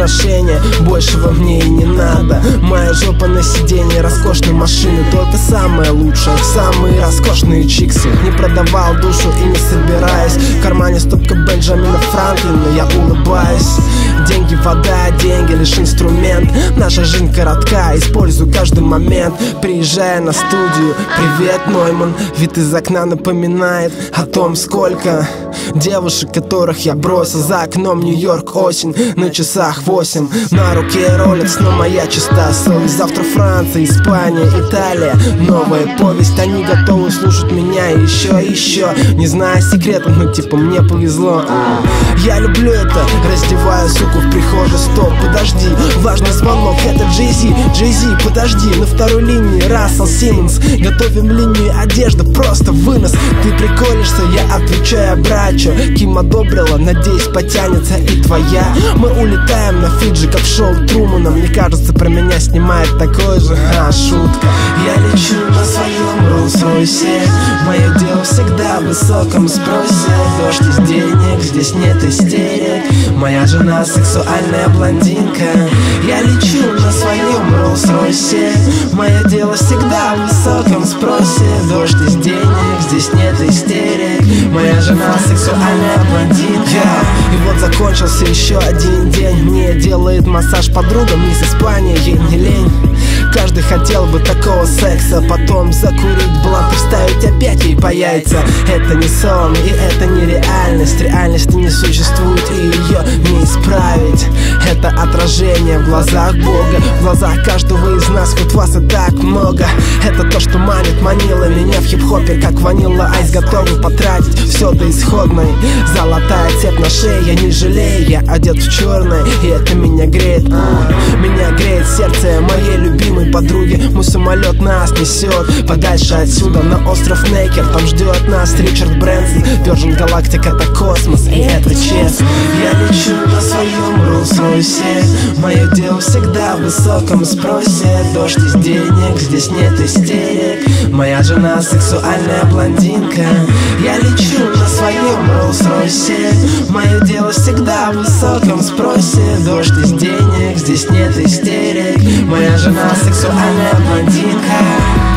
украшения. Большего мне и не надо. Моя жопа на сиденье роскошной машины. Только самое лучшее, самые роскошные чиксы. Не продавал душу и не собираюсь. В кармане стопка Бенджамина Франклина Я улыбаюсь. Деньги, вода, деньги, лишь инструмент. Наша жизнь коротка, используй каждый момент. Приезжая на студию, привет, Нойман. Вид из окна напоминает о том, сколько Девушек, которых я бросил за окном. Нью-Йорк осень На часах восемь. На руке Rolex, но моя чиста. Совесть Завтра Франция, Испания, Италия. Новая повесть, они готовы слушать меня. Еще еще Не зная секретов, но типа мне повезло. Я люблю это, раздеваю суку в прихожей. Стоп, подожди, важный звонок, это Джей-Зи. Джей-Зи, подожди, на второй линии Рассел Симмонс Готовим линию одежды, просто вынос. Ты приколишься, я отвечаю, брачу. Ким одобрила, надеюсь потянется и твоя Мы улетаем на Фиджи, как шоу Трумана. Мне кажется, про меня снимает такой же, а, шутка. Я лечу на своем Роллс-Ройсе Мое дело всегда в высоком спросе. Дождь из денег, здесь нет истерик. Моя жена сексуальная блондинка. Я лечу на своем Роллс-Ройсе Мое дело всегда в высоком спросе. Дождь из денег, здесь нет истерик. Моя жена сексуальная блондинка закончился еще один день. Мне делает массаж подруга Мисс Испания, ей не лень Каждый хотел бы такого секса. Потом закурить блант и вставить опять ей по яйца. Это не сон и это не реальность. Реальности не существует и ее не исправить. Это отражение в глазах Бога. В глазах каждого из нас, хоть вас и так много. Это то, что манит, манило меня в хип-хопе Как ванила айс, готовы потратить все до исходной. Золотая цепь на шее, я не жалею Я одет в черное, и это меня греет. Меня греет сердце моей любимой подруги Мой самолет нас несет подальше отсюда На остров Нейкер, там ждет нас Ричард Брэнсон Virgin Galactic это космос, и это честно Я лечу на своем Роллс-Ройсе Мое дело всегда в высоком спросе. Дождь из денег, здесь нет истерик. Моя жена сексуальная блондинка. Я лечу на своем Роллс-Ройсе Мое дело всегда в высоком спросе. Дождь из денег, здесь нет истерик Моя жена сексуальная блондинка.